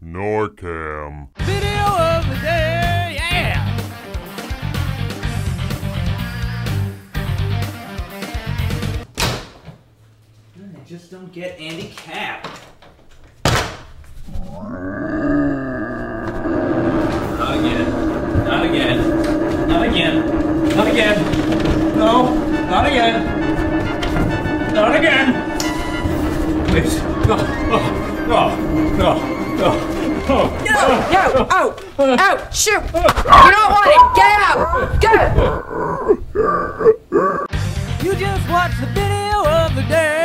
Norcam. Video of the day, yeah! I just don't get Andy Capp. Not again. Not again. Not again. Not again. No. Not again. Not again. Please. No. No. No. No. No! No! Out! Out! Shoot! You don't want it! Get out! Go! You just watched the video of the day!